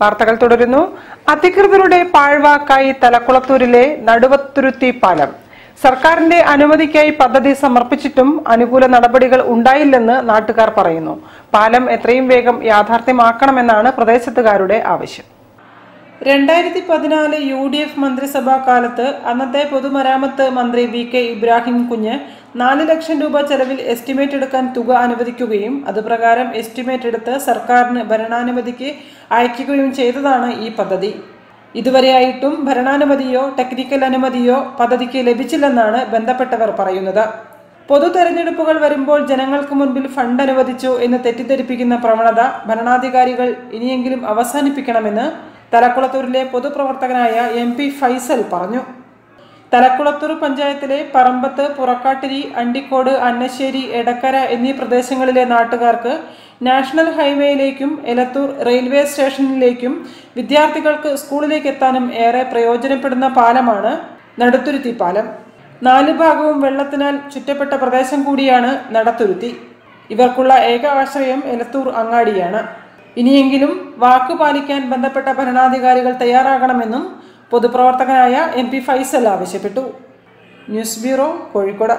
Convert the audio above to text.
വാർത്തകൾ തുടരുന്നു. അധികൃതരുടെ പാഴ്വാക്കായി തലക്കുളത്തൂരിലെ നടുവത്തുരുത്തി പാലം. സർക്കാരിന്റെ അനുമതിക്കായി പദ്ധതി സമർപ്പിച്ചിട്ടും അനുകൂല നടപടികൾ ഉണ്ടായില്ലെന്ന് നാട്ടുകാർ പറയുന്നു. പാലം എത്രയും വേഗം യാഥാർത്ഥ്യമാക്കണമെന്നാണ് പ്രദേശത്തുകാരുടെ ആവശ്യം. രണ്ടായിരത്തി പതിനാല് യു ഡി എഫ് മന്ത്രിസഭാ കാലത്ത് അന്നത്തെ പൊതുമരാമത്ത് മന്ത്രി വി കെ ഇബ്രാഹിം കുഞ്ഞ് നാല് ലക്ഷം രൂപ ചെലവിൽ എസ്റ്റിമേറ്റ് എടുക്കാൻ തുക അനുവദിക്കുകയും അതുപ്രകാരം എസ്റ്റിമേറ്റ് എടുത്ത് സർക്കാരിന് ഭരണാനുമതിക്ക് അയക്കുകയും ചെയ്തതാണ് ഈ പദ്ധതി. ഇതുവരെയായിട്ടും ഭരണാനുമതിയോ ടെക്നിക്കൽ അനുമതിയോ പദ്ധതിക്ക് ലഭിച്ചില്ലെന്നാണ് ബന്ധപ്പെട്ടവർ പറയുന്നത്. പൊതു തെരഞ്ഞെടുപ്പുകൾ വരുമ്പോൾ ജനങ്ങൾക്ക് മുൻപിൽ ഫണ്ട് അനുവദിച്ചു എന്ന് തെറ്റിദ്ധരിപ്പിക്കുന്ന പ്രവണത ഭരണാധികാരികൾ ഇനിയെങ്കിലും അവസാനിപ്പിക്കണമെന്ന് തലക്കുളത്തൂരിലെ പൊതുപ്രവർത്തകനായ എം പി ഫൈസൽ പറഞ്ഞു. തലക്കുളത്തൂർ പഞ്ചായത്തിലെ പറമ്പത്ത് പുറക്കാട്ടിരി അണ്ടിക്കോട് അന്നശ്ശേരി എടക്കര എന്നീ പ്രദേശങ്ങളിലെ നാട്ടുകാർക്ക് നാഷണൽ ഹൈവേയിലേക്കും എലത്തൂർ റെയിൽവേ സ്റ്റേഷനിലേക്കും വിദ്യാർത്ഥികൾക്ക് സ്കൂളിലേക്ക് എത്താനും ഏറെ പ്രയോജനപ്പെടുന്ന പാലമാണ് നടുത്തുരുത്തി പാലം. നാല് ഭാഗവും വെള്ളത്തിനാൽ ചുറ്റപ്പെട്ട പ്രദേശം കൂടിയാണ് നടത്തുരുത്തി. ഇവർക്കുള്ള ഏക ആശ്രയം എലത്തൂർ അങ്ങാടിയാണ്. ഇനിയെങ്കിലും വാക്കു പാലിക്കാൻ ബന്ധപ്പെട്ട ഭരണാധികാരികൾ തയ്യാറാകണമെന്നും പൊതുപ്രവർത്തകനായ എം പി ഫൈസൽ ആവശ്യപ്പെട്ടു. News bureau Kozhikode.